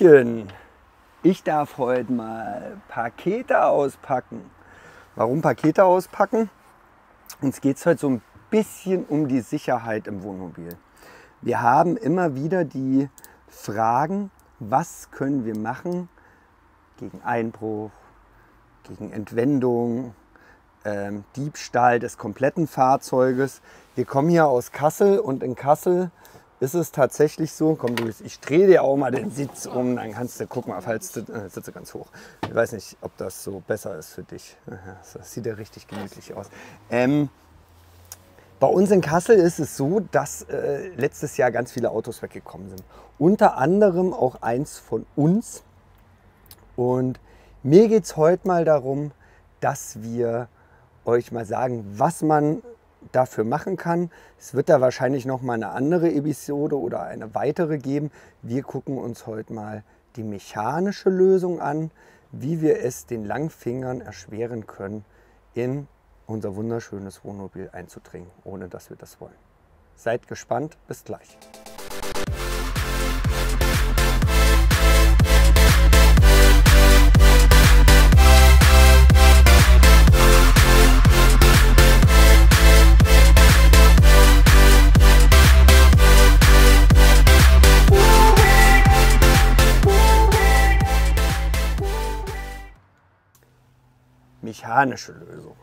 Hallöchen! Ich darf heute mal Pakete auspacken. Warum Pakete auspacken? Uns geht es heute so ein bisschen um die Sicherheit im Wohnmobil. Wir haben immer wieder die Fragen, was können wir machen gegen Einbruch, gegen Entwendung, ähm, Diebstahl des kompletten Fahrzeuges. Wir kommen hier aus Kassel und in Kassel ist es tatsächlich so, komm Luis, ich drehe dir auch mal den Sitz um, dann kannst du, guck mal, falls du, äh, sitze ganz hoch. Ich weiß nicht, ob das so besser ist für dich. Das sieht ja richtig gemütlich aus. Ähm, bei uns in Kassel ist es so, dass äh, letztes Jahr ganz viele Autos weggekommen sind. Unter anderem auch eins von uns. Und mir geht es heute mal darum, dass wir euch mal sagen, was man dafür machen kann. Es wird da wahrscheinlich noch mal eine andere Episode oder eine weitere geben. Wir gucken uns heute mal die mechanische Lösung an, wie wir es den Langfingern erschweren können, in unser wunderschönes Wohnmobil einzudringen, ohne dass wir das wollen. Seid gespannt, bis gleich. Mechanische Lösung.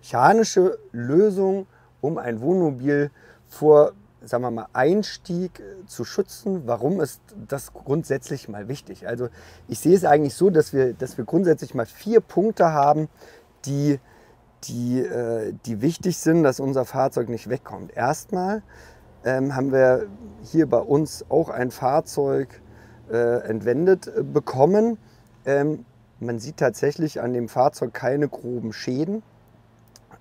Mechanische Lösung, um ein Wohnmobil vor sagen wir mal, Einstieg äh, zu schützen. Warum ist das grundsätzlich mal wichtig? Also ich sehe es eigentlich so, dass wir, dass wir grundsätzlich mal vier Punkte haben, die, die, äh, die wichtig sind, dass unser Fahrzeug nicht wegkommt. Erstmal ähm, haben wir hier bei uns auch ein Fahrzeug äh, entwendet äh, bekommen. Ähm, man sieht tatsächlich an dem Fahrzeug keine groben Schäden.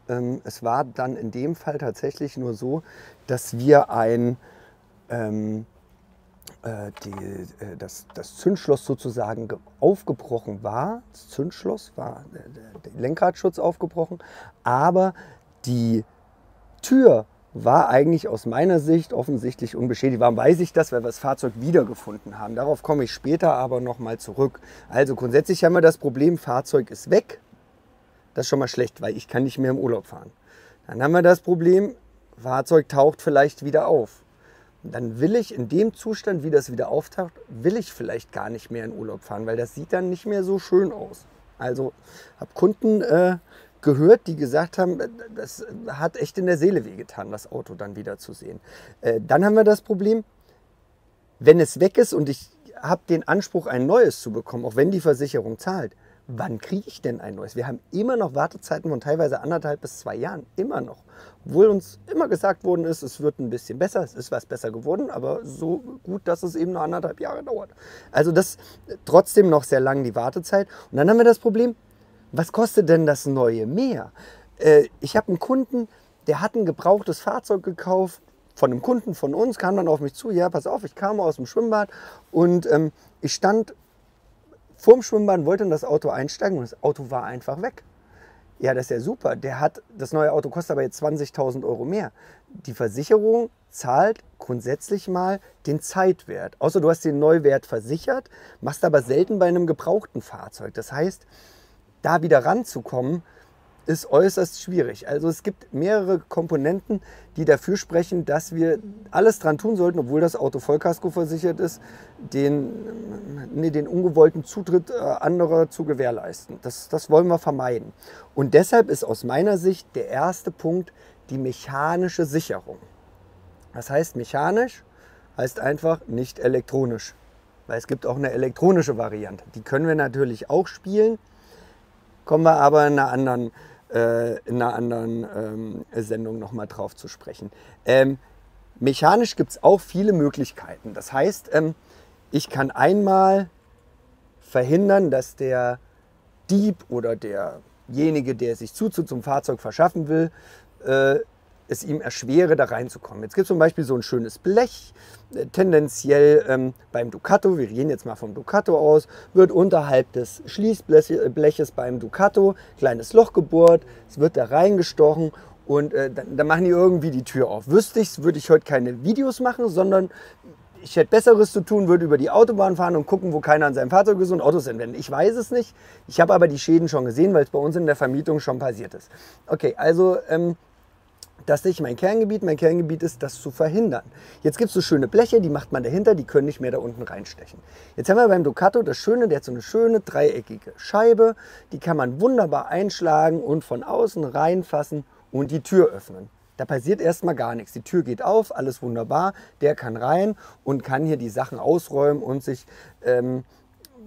Ähm, es war dann in dem Fall tatsächlich nur so, dass wir ein, ähm, äh, die, äh, das, das, Zündschloss sozusagen aufgebrochen war. Das Zündschloss war der, der Lenkradschutz aufgebrochen, aber die Tür war eigentlich aus meiner Sicht offensichtlich unbeschädigt. Warum weiß ich das? Weil wir das Fahrzeug wiedergefunden haben. Darauf komme ich später aber nochmal zurück. Also grundsätzlich haben wir das Problem, Fahrzeug ist weg. Das ist schon mal schlecht, weil ich kann nicht mehr im Urlaub fahren. Dann haben wir das Problem, Fahrzeug taucht vielleicht wieder auf. Dann will ich in dem Zustand, wie das wieder auftaucht, will ich vielleicht gar nicht mehr in Urlaub fahren, weil das sieht dann nicht mehr so schön aus. Also habe Kunden äh, gehört, die gesagt haben, äh, das hat echt in der Seele wehgetan, das Auto dann wieder zu sehen. Äh, dann haben wir das Problem, wenn es weg ist und ich habe den Anspruch, ein neues zu bekommen, auch wenn die Versicherung zahlt, wann kriege ich denn ein neues? Wir haben immer noch Wartezeiten von teilweise anderthalb bis zwei Jahren, immer noch. Obwohl uns immer gesagt worden ist, es wird ein bisschen besser, es ist was besser geworden, aber so gut, dass es eben nur anderthalb Jahre dauert. Also das trotzdem noch sehr lang die Wartezeit. Und dann haben wir das Problem, was kostet denn das neue mehr? Äh, ich habe einen Kunden, der hat ein gebrauchtes Fahrzeug gekauft von einem Kunden von uns, kam dann auf mich zu, ja, pass auf, ich kam aus dem Schwimmbad und ähm, ich stand vorm Schwimmbad, wollte in das Auto einsteigen und das Auto war einfach weg. Ja, das ist ja super. Der hat, das neue Auto kostet aber jetzt 20.000 Euro mehr. Die Versicherung zahlt grundsätzlich mal den Zeitwert. Außer du hast den Neuwert versichert, machst aber selten bei einem gebrauchten Fahrzeug. Das heißt, da wieder ranzukommen, ist äußerst schwierig. Also es gibt mehrere Komponenten, die dafür sprechen, dass wir alles dran tun sollten, obwohl das Auto Vollkasko versichert ist, den, nee, den ungewollten Zutritt äh, anderer zu gewährleisten. Das, das wollen wir vermeiden. Und deshalb ist aus meiner Sicht der erste Punkt die mechanische Sicherung. Das heißt mechanisch heißt einfach nicht elektronisch. Weil es gibt auch eine elektronische Variante. Die können wir natürlich auch spielen kommen wir aber in einer anderen, äh, in einer anderen ähm, Sendung nochmal drauf zu sprechen. Ähm, mechanisch gibt es auch viele Möglichkeiten. Das heißt, ähm, ich kann einmal verhindern, dass der Dieb oder derjenige, der sich Zuzug zum Fahrzeug verschaffen will, äh, es ihm erschwere, da reinzukommen. Jetzt gibt es zum Beispiel so ein schönes Blech, äh, tendenziell ähm, beim Ducato, wir gehen jetzt mal vom Ducato aus, wird unterhalb des Schließbleches beim Ducato kleines Loch gebohrt, es wird da reingestochen und äh, dann, dann, machen die irgendwie die Tür auf. Wüsste ich würde ich heute keine Videos machen, sondern ich hätte Besseres zu tun, würde über die Autobahn fahren und gucken, wo keiner an seinem Fahrzeug ist und Autos entwenden. Ich weiß es nicht. Ich habe aber die Schäden schon gesehen, weil es bei uns in der Vermietung schon passiert ist. Okay, also ähm, das ist nicht mein Kerngebiet. Mein Kerngebiet ist, das zu verhindern. Jetzt gibt es so schöne Bleche, die macht man dahinter, die können nicht mehr da unten reinstechen. Jetzt haben wir beim Ducato das Schöne, der hat so eine schöne dreieckige Scheibe, die kann man wunderbar einschlagen und von außen reinfassen und die Tür öffnen. Da passiert erstmal gar nichts. Die Tür geht auf, alles wunderbar, der kann rein und kann hier die Sachen ausräumen und sich ähm,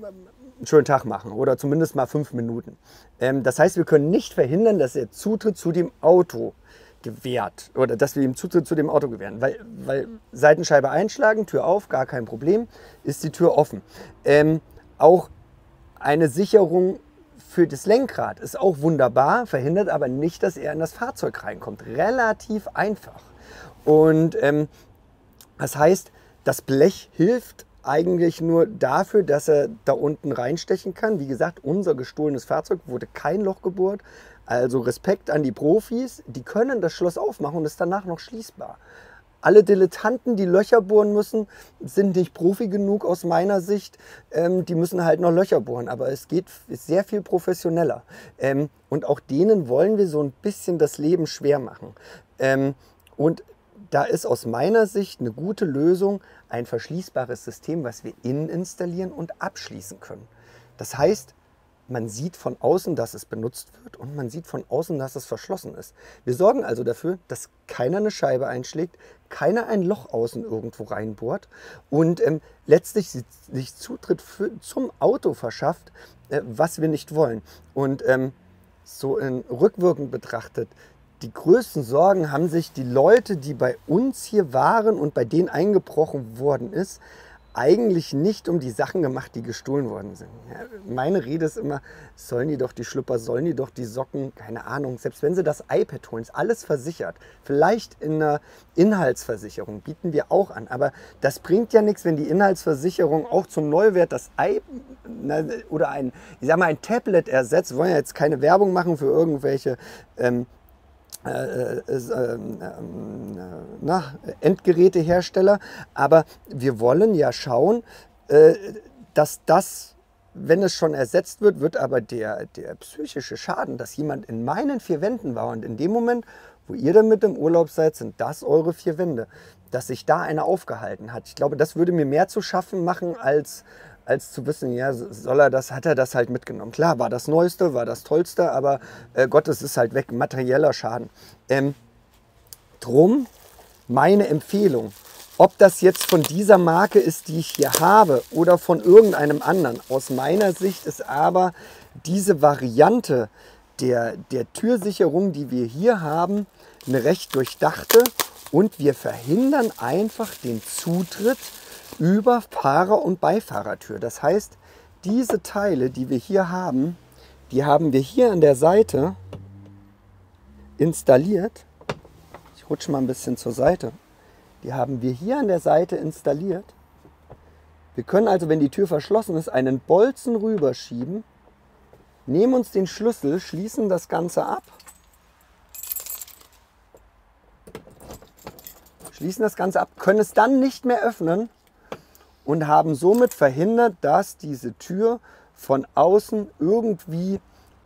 einen schönen Tag machen oder zumindest mal fünf Minuten. Ähm, das heißt, wir können nicht verhindern, dass er Zutritt zu dem Auto gewährt oder dass wir ihm Zutritt zu dem Auto gewähren. Weil, weil Seitenscheibe einschlagen, Tür auf, gar kein Problem, ist die Tür offen. Ähm, auch eine Sicherung für das Lenkrad ist auch wunderbar, verhindert aber nicht, dass er in das Fahrzeug reinkommt. Relativ einfach. Und ähm, das heißt, das Blech hilft eigentlich nur dafür, dass er da unten reinstechen kann. Wie gesagt, unser gestohlenes Fahrzeug wurde kein Loch gebohrt. Also Respekt an die Profis, die können das Schloss aufmachen und ist danach noch schließbar. Alle Dilettanten, die Löcher bohren müssen, sind nicht Profi genug aus meiner Sicht. Ähm, die müssen halt noch Löcher bohren, aber es geht sehr viel professioneller. Ähm, und auch denen wollen wir so ein bisschen das Leben schwer machen. Ähm, und da ist aus meiner Sicht eine gute Lösung ein verschließbares System, was wir innen installieren und abschließen können. Das heißt, man sieht von außen, dass es benutzt wird und man sieht von außen, dass es verschlossen ist. Wir sorgen also dafür, dass keiner eine Scheibe einschlägt, keiner ein Loch außen irgendwo reinbohrt und ähm, letztlich sich Zutritt für, zum Auto verschafft, äh, was wir nicht wollen. Und ähm, so in, rückwirkend betrachtet, die größten Sorgen haben sich die Leute, die bei uns hier waren und bei denen eingebrochen worden ist, eigentlich nicht um die Sachen gemacht, die gestohlen worden sind. Ja, meine Rede ist immer, sollen die doch die Schlüpper, sollen die doch die Socken, keine Ahnung, selbst wenn sie das iPad holen, ist alles versichert. Vielleicht in einer Inhaltsversicherung bieten wir auch an, aber das bringt ja nichts, wenn die Inhaltsversicherung auch zum Neuwert das iPad oder ein, ich sag mal, ein Tablet ersetzt. Wir wollen ja jetzt keine Werbung machen für irgendwelche ähm, äh, äh, äh, na, Endgerätehersteller. Aber wir wollen ja schauen, äh, dass das, wenn es schon ersetzt wird, wird aber der, der psychische Schaden, dass jemand in meinen vier Wänden war und in dem Moment, wo ihr damit im Urlaub seid, sind das eure vier Wände, dass sich da einer aufgehalten hat. Ich glaube, das würde mir mehr zu schaffen machen als als zu wissen, ja, soll er das, hat er das halt mitgenommen. Klar, war das Neueste, war das Tollste, aber äh, Gott, es ist halt weg, materieller Schaden. Ähm, drum meine Empfehlung, ob das jetzt von dieser Marke ist, die ich hier habe, oder von irgendeinem anderen. Aus meiner Sicht ist aber diese Variante der, der Türsicherung, die wir hier haben, eine recht durchdachte und wir verhindern einfach den Zutritt über Fahrer- und Beifahrertür. Das heißt, diese Teile, die wir hier haben, die haben wir hier an der Seite installiert. Ich rutsche mal ein bisschen zur Seite. Die haben wir hier an der Seite installiert. Wir können also, wenn die Tür verschlossen ist, einen Bolzen rüberschieben, nehmen uns den Schlüssel, schließen das Ganze ab, schließen das Ganze ab, können es dann nicht mehr öffnen und haben somit verhindert, dass diese Tür von außen irgendwie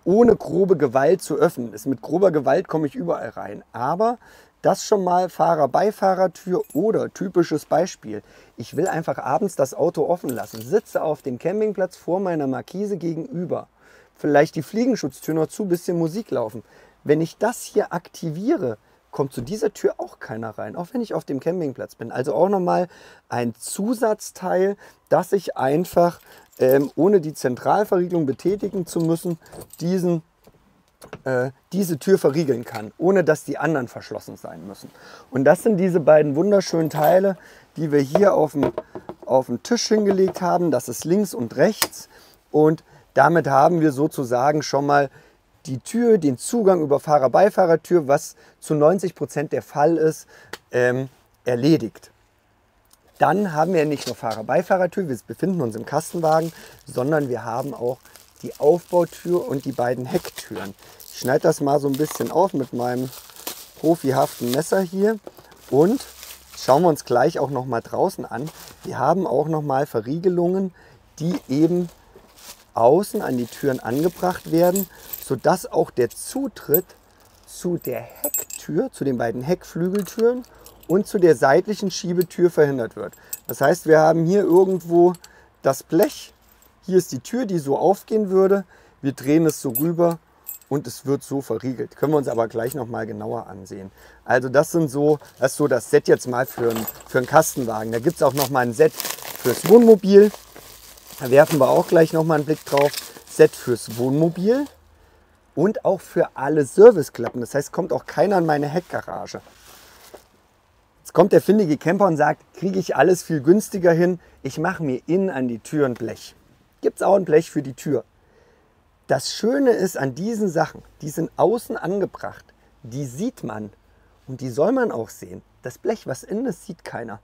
ohne grobe Gewalt zu öffnen ist. Mit grober Gewalt komme ich überall rein. Aber das schon mal Fahrer-Beifahrertür oder typisches Beispiel. Ich will einfach abends das Auto offen lassen, sitze auf dem Campingplatz vor meiner Markise gegenüber. Vielleicht die Fliegenschutztür noch zu, bisschen Musik laufen. Wenn ich das hier aktiviere, kommt zu dieser Tür auch keiner rein, auch wenn ich auf dem Campingplatz bin. Also auch nochmal ein Zusatzteil, dass ich einfach, ähm, ohne die Zentralverriegelung betätigen zu müssen, diesen, äh, diese Tür verriegeln kann, ohne dass die anderen verschlossen sein müssen. Und das sind diese beiden wunderschönen Teile, die wir hier auf dem, auf dem Tisch hingelegt haben. Das ist links und rechts. Und damit haben wir sozusagen schon mal die Tür, den Zugang über Fahrer-Beifahrertür, was zu 90 Prozent der Fall ist, ähm, erledigt. Dann haben wir nicht nur Fahrer-Beifahrertür, wir befinden uns im Kastenwagen, sondern wir haben auch die Aufbautür und die beiden Hecktüren. Ich schneide das mal so ein bisschen auf mit meinem profihaften Messer hier und schauen wir uns gleich auch noch mal draußen an. Wir haben auch noch mal Verriegelungen, die eben außen an die Türen angebracht werden, sodass auch der Zutritt zu der Hecktür, zu den beiden Heckflügeltüren und zu der seitlichen Schiebetür verhindert wird. Das heißt, wir haben hier irgendwo das Blech. Hier ist die Tür, die so aufgehen würde. Wir drehen es so rüber und es wird so verriegelt. Können wir uns aber gleich noch mal genauer ansehen. Also das sind so, das ist so das Set jetzt mal für, ein, für einen Kastenwagen. Da gibt es auch noch mal ein Set fürs Wohnmobil. Da werfen wir auch gleich noch mal einen Blick drauf. Set fürs Wohnmobil und auch für alle Serviceklappen. Das heißt, kommt auch keiner in meine Heckgarage. Jetzt kommt der findige Camper und sagt, kriege ich alles viel günstiger hin. Ich mache mir innen an die Tür ein Blech. Gibt es auch ein Blech für die Tür. Das Schöne ist an diesen Sachen, die sind außen angebracht. Die sieht man und die soll man auch sehen. Das Blech, was innen ist, sieht keiner.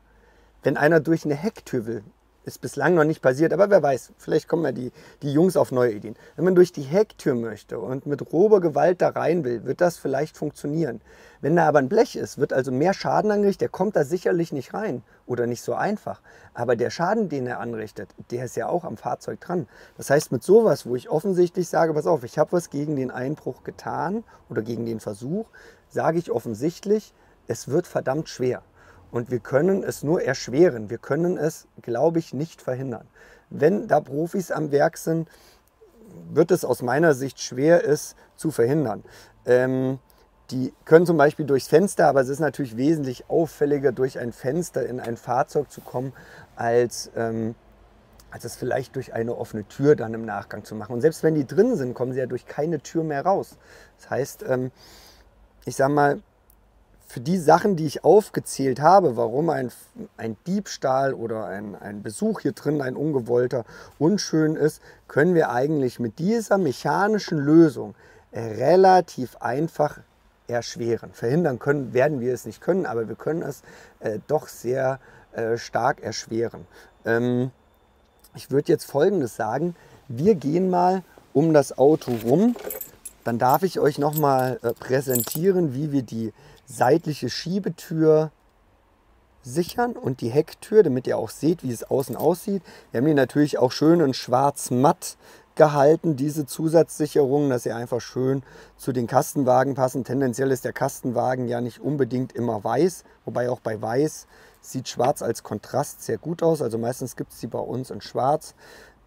Wenn einer durch eine Hecktür will, ist bislang noch nicht passiert, aber wer weiß, vielleicht kommen ja die, die Jungs auf neue Ideen. Wenn man durch die Hecktür möchte und mit rober Gewalt da rein will, wird das vielleicht funktionieren. Wenn da aber ein Blech ist, wird also mehr Schaden angerichtet, der kommt da sicherlich nicht rein oder nicht so einfach. Aber der Schaden, den er anrichtet, der ist ja auch am Fahrzeug dran. Das heißt, mit sowas, wo ich offensichtlich sage, pass auf, ich habe was gegen den Einbruch getan oder gegen den Versuch, sage ich offensichtlich, es wird verdammt schwer. Und wir können es nur erschweren. Wir können es, glaube ich, nicht verhindern. Wenn da Profis am Werk sind, wird es aus meiner Sicht schwer, es zu verhindern. Ähm, die können zum Beispiel durchs Fenster, aber es ist natürlich wesentlich auffälliger, durch ein Fenster in ein Fahrzeug zu kommen, als, ähm, als es vielleicht durch eine offene Tür dann im Nachgang zu machen. Und selbst wenn die drin sind, kommen sie ja durch keine Tür mehr raus. Das heißt, ähm, ich sage mal, für die Sachen, die ich aufgezählt habe, warum ein, ein Diebstahl oder ein, ein Besuch hier drin, ein ungewollter, unschön ist, können wir eigentlich mit dieser mechanischen Lösung relativ einfach erschweren. Verhindern können, werden wir es nicht können, aber wir können es äh, doch sehr äh, stark erschweren. Ähm, ich würde jetzt Folgendes sagen. Wir gehen mal um das Auto rum. Dann darf ich euch noch mal äh, präsentieren, wie wir die seitliche Schiebetür sichern und die Hecktür, damit ihr auch seht, wie es außen aussieht. Wir haben die natürlich auch schön in schwarz-matt gehalten, diese Zusatzsicherungen, dass sie einfach schön zu den Kastenwagen passen. Tendenziell ist der Kastenwagen ja nicht unbedingt immer weiß, wobei auch bei weiß sieht schwarz als Kontrast sehr gut aus. Also meistens gibt es sie bei uns in schwarz.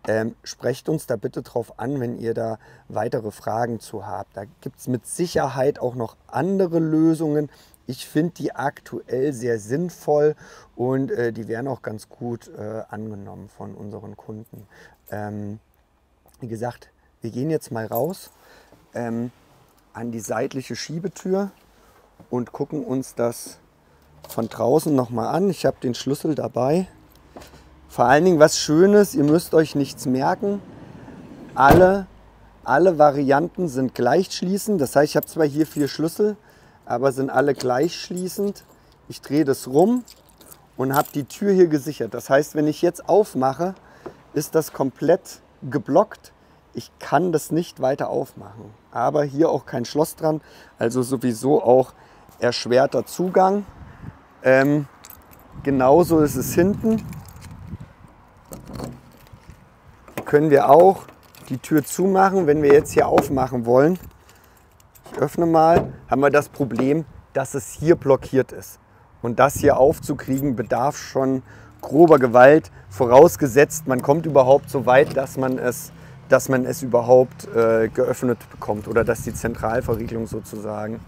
Ähm, sprecht uns da bitte drauf an, wenn ihr da weitere Fragen zu habt. Da gibt es mit Sicherheit auch noch andere Lösungen. Ich finde die aktuell sehr sinnvoll und äh, die werden auch ganz gut äh, angenommen von unseren Kunden. Ähm, wie gesagt, wir gehen jetzt mal raus ähm, an die seitliche Schiebetür und gucken uns das von draußen nochmal an. Ich habe den Schlüssel dabei. Vor allen Dingen was Schönes, ihr müsst euch nichts merken. Alle, alle Varianten sind gleichschließend. Das heißt, ich habe zwar hier vier Schlüssel, aber sind alle gleichschließend. Ich drehe das rum und habe die Tür hier gesichert. Das heißt, wenn ich jetzt aufmache, ist das komplett geblockt. Ich kann das nicht weiter aufmachen. Aber hier auch kein Schloss dran, also sowieso auch erschwerter Zugang. Ähm, genauso ist es hinten können wir auch die Tür zumachen, wenn wir jetzt hier aufmachen wollen. Ich öffne mal, haben wir das Problem, dass es hier blockiert ist. Und das hier aufzukriegen bedarf schon grober Gewalt, vorausgesetzt man kommt überhaupt so weit, dass man es, dass man es überhaupt äh, geöffnet bekommt oder dass die Zentralverriegelung sozusagen.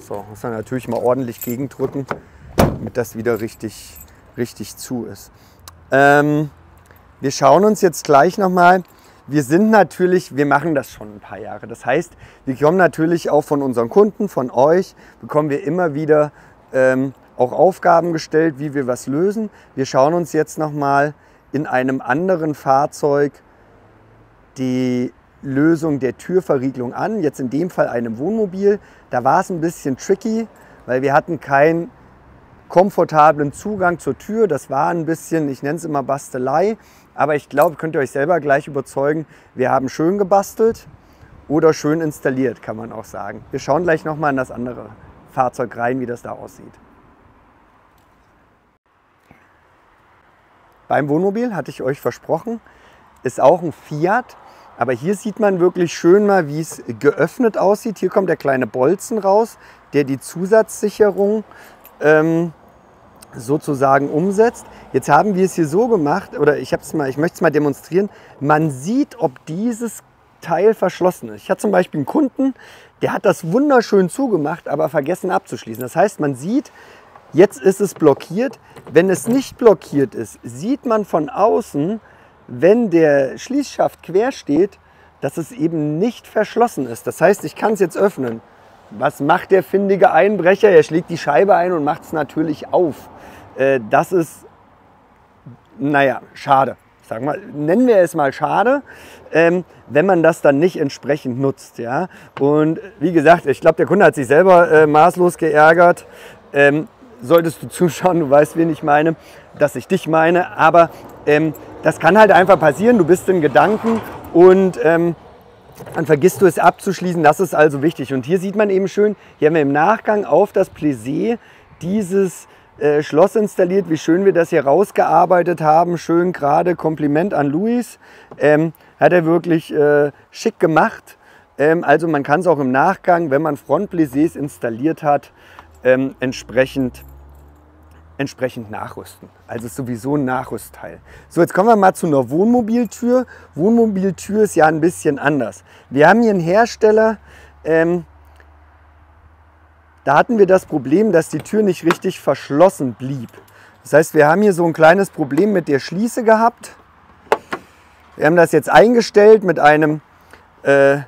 So, muss man natürlich mal ordentlich gegendrücken, damit das wieder richtig, richtig zu ist. Ähm, wir schauen uns jetzt gleich nochmal. Wir sind natürlich, wir machen das schon ein paar Jahre. Das heißt, wir kommen natürlich auch von unseren Kunden, von euch, bekommen wir immer wieder ähm, auch Aufgaben gestellt, wie wir was lösen. Wir schauen uns jetzt nochmal in einem anderen Fahrzeug die Lösung der Türverriegelung an. Jetzt in dem Fall einem Wohnmobil. Da war es ein bisschen tricky, weil wir hatten kein komfortablen Zugang zur Tür. Das war ein bisschen, ich nenne es immer Bastelei, aber ich glaube, könnt ihr euch selber gleich überzeugen, wir haben schön gebastelt oder schön installiert, kann man auch sagen. Wir schauen gleich nochmal in das andere Fahrzeug rein, wie das da aussieht. Beim Wohnmobil hatte ich euch versprochen, ist auch ein Fiat. Aber hier sieht man wirklich schön mal, wie es geöffnet aussieht. Hier kommt der kleine Bolzen raus, der die Zusatzsicherung ähm, sozusagen umsetzt. Jetzt haben wir es hier so gemacht, oder ich, ich möchte es mal demonstrieren. Man sieht, ob dieses Teil verschlossen ist. Ich hatte zum Beispiel einen Kunden, der hat das wunderschön zugemacht, aber vergessen abzuschließen. Das heißt, man sieht, jetzt ist es blockiert. Wenn es nicht blockiert ist, sieht man von außen, wenn der Schließschaft quer steht, dass es eben nicht verschlossen ist. Das heißt, ich kann es jetzt öffnen. Was macht der findige Einbrecher? Er schlägt die Scheibe ein und macht es natürlich auf. Äh, das ist, naja, schade. Sag mal, nennen wir es mal schade, ähm, wenn man das dann nicht entsprechend nutzt. Ja? Und wie gesagt, ich glaube, der Kunde hat sich selber äh, maßlos geärgert. Ähm, solltest du zuschauen, du weißt, wen ich meine, dass ich dich meine. Aber ähm, das kann halt einfach passieren. Du bist in Gedanken und dann vergisst du es abzuschließen. Das ist also wichtig. Und hier sieht man eben schön, hier haben wir im Nachgang auf das Plissé dieses äh, Schloss installiert. Wie schön wir das hier rausgearbeitet haben. Schön gerade. Kompliment an Luis. Ähm, hat er wirklich äh, schick gemacht. Ähm, also man kann es auch im Nachgang, wenn man Frontplissés installiert hat, ähm, entsprechend entsprechend nachrüsten. Also ist sowieso ein Nachrüstteil. So, jetzt kommen wir mal zu einer Wohnmobiltür. Wohnmobiltür ist ja ein bisschen anders. Wir haben hier einen Hersteller, ähm, da hatten wir das Problem, dass die Tür nicht richtig verschlossen blieb. Das heißt, wir haben hier so ein kleines Problem mit der Schließe gehabt. Wir haben das jetzt eingestellt mit einem äh,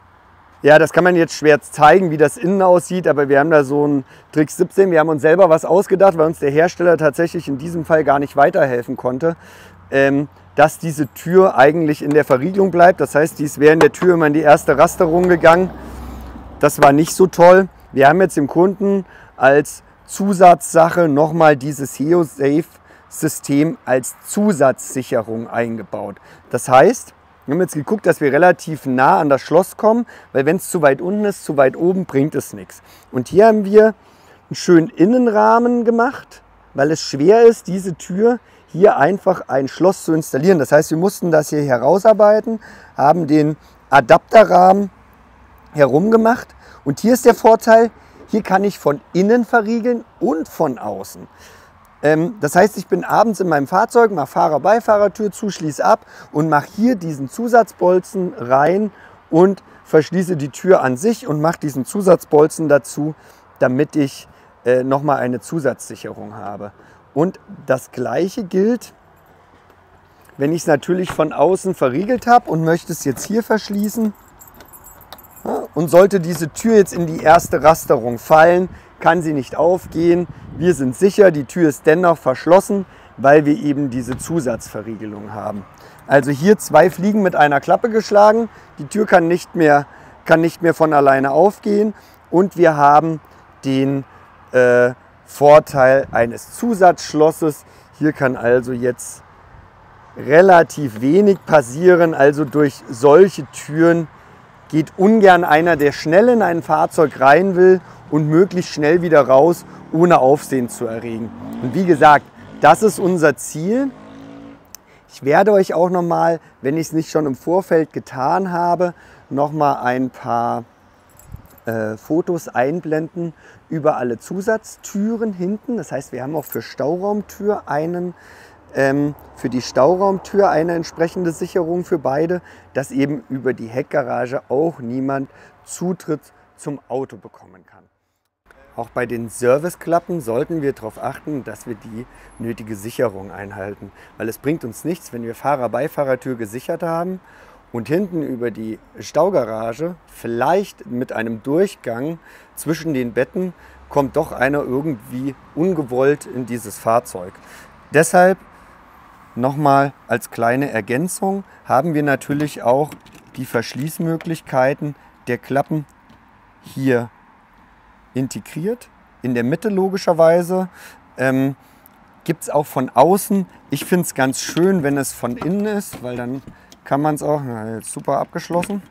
ja, das kann man jetzt schwer zeigen, wie das innen aussieht, aber wir haben da so einen Trick 17. Wir haben uns selber was ausgedacht, weil uns der Hersteller tatsächlich in diesem Fall gar nicht weiterhelfen konnte, ähm, dass diese Tür eigentlich in der Verriegelung bleibt. Das heißt, dies wäre in der Tür immer in die erste Rasterung gegangen. Das war nicht so toll. Wir haben jetzt dem Kunden als Zusatzsache nochmal dieses HeoSafe-System als Zusatzsicherung eingebaut. Das heißt, wir haben jetzt geguckt, dass wir relativ nah an das Schloss kommen, weil wenn es zu weit unten ist, zu weit oben, bringt es nichts. Und hier haben wir einen schönen Innenrahmen gemacht, weil es schwer ist, diese Tür hier einfach ein Schloss zu installieren. Das heißt, wir mussten das hier herausarbeiten, haben den Adapterrahmen herumgemacht. Und hier ist der Vorteil, hier kann ich von innen verriegeln und von außen. Ähm, das heißt, ich bin abends in meinem Fahrzeug, mache Fahrer-Beifahrertür zu, schließe ab und mache hier diesen Zusatzbolzen rein und verschließe die Tür an sich und mache diesen Zusatzbolzen dazu, damit ich äh, nochmal eine Zusatzsicherung habe. Und das gleiche gilt, wenn ich es natürlich von außen verriegelt habe und möchte es jetzt hier verschließen. Und sollte diese Tür jetzt in die erste Rasterung fallen, kann sie nicht aufgehen. Wir sind sicher, die Tür ist dennoch verschlossen, weil wir eben diese Zusatzverriegelung haben. Also hier zwei Fliegen mit einer Klappe geschlagen. Die Tür kann nicht mehr, kann nicht mehr von alleine aufgehen. Und wir haben den äh, Vorteil eines Zusatzschlosses. Hier kann also jetzt relativ wenig passieren. Also durch solche Türen geht ungern einer, der schnell in ein Fahrzeug rein will und möglichst schnell wieder raus, ohne Aufsehen zu erregen. Und wie gesagt, das ist unser Ziel. Ich werde euch auch noch mal, wenn ich es nicht schon im Vorfeld getan habe, noch mal ein paar äh, Fotos einblenden über alle Zusatztüren hinten. Das heißt, wir haben auch für Stauraumtür einen, ähm, für die Stauraumtür eine entsprechende Sicherung für beide, dass eben über die Heckgarage auch niemand Zutritt zum Auto bekommen kann. Auch bei den Serviceklappen sollten wir darauf achten, dass wir die nötige Sicherung einhalten. Weil es bringt uns nichts, wenn wir Fahrer-Beifahrertür gesichert haben und hinten über die Staugarage, vielleicht mit einem Durchgang zwischen den Betten, kommt doch einer irgendwie ungewollt in dieses Fahrzeug. Deshalb nochmal als kleine Ergänzung haben wir natürlich auch die Verschließmöglichkeiten der Klappen hier integriert. In der Mitte logischerweise. Ähm, Gibt es auch von außen. Ich finde es ganz schön, wenn es von innen ist, weil dann kann man es auch, na, super abgeschlossen.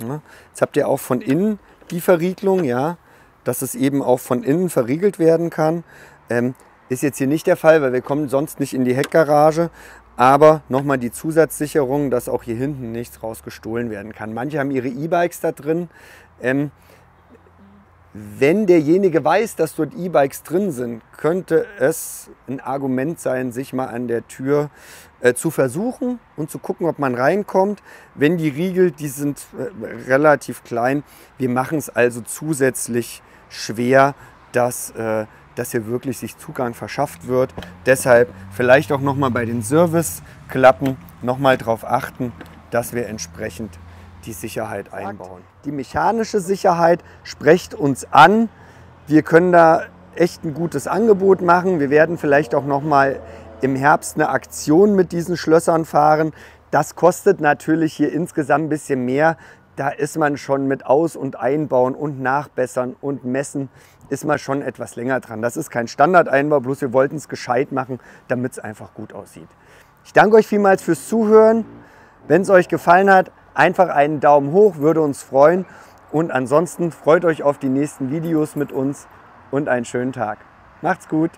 Ja, jetzt habt ihr auch von innen die Verriegelung, ja, dass es eben auch von innen verriegelt werden kann. Ähm, Ist jetzt hier nicht der Fall, weil wir kommen sonst nicht in die Heckgarage. Aber nochmal die Zusatzsicherung, dass auch hier hinten nichts rausgestohlen werden kann. Manche haben ihre E-Bikes da drin. Ähm, wenn derjenige weiß, dass dort E-Bikes drin sind, könnte es ein Argument sein, sich mal an der Tür äh, zu versuchen und zu gucken, ob man reinkommt. Wenn die Riegel, die sind äh, relativ klein, wir machen es also zusätzlich schwer, dass, äh, dass hier wirklich sich Zugang verschafft wird. Deshalb vielleicht auch nochmal bei den Serviceklappen nochmal darauf achten, dass wir entsprechend die Sicherheit einbauen. Die mechanische Sicherheit spricht uns an. Wir können da echt ein gutes Angebot machen. Wir werden vielleicht auch noch mal im Herbst eine Aktion mit diesen Schlössern fahren. Das kostet natürlich hier insgesamt ein bisschen mehr. Da ist man schon mit Aus- und Einbauen und Nachbessern und Messen ist man schon etwas länger dran. Das ist kein Standardeinbau, bloß wir wollten es gescheit machen, damit es einfach gut aussieht. Ich danke euch vielmals fürs Zuhören. Wenn es euch gefallen hat, Einfach einen Daumen hoch, würde uns freuen. Und ansonsten freut euch auf die nächsten Videos mit uns und einen schönen Tag. Macht's gut.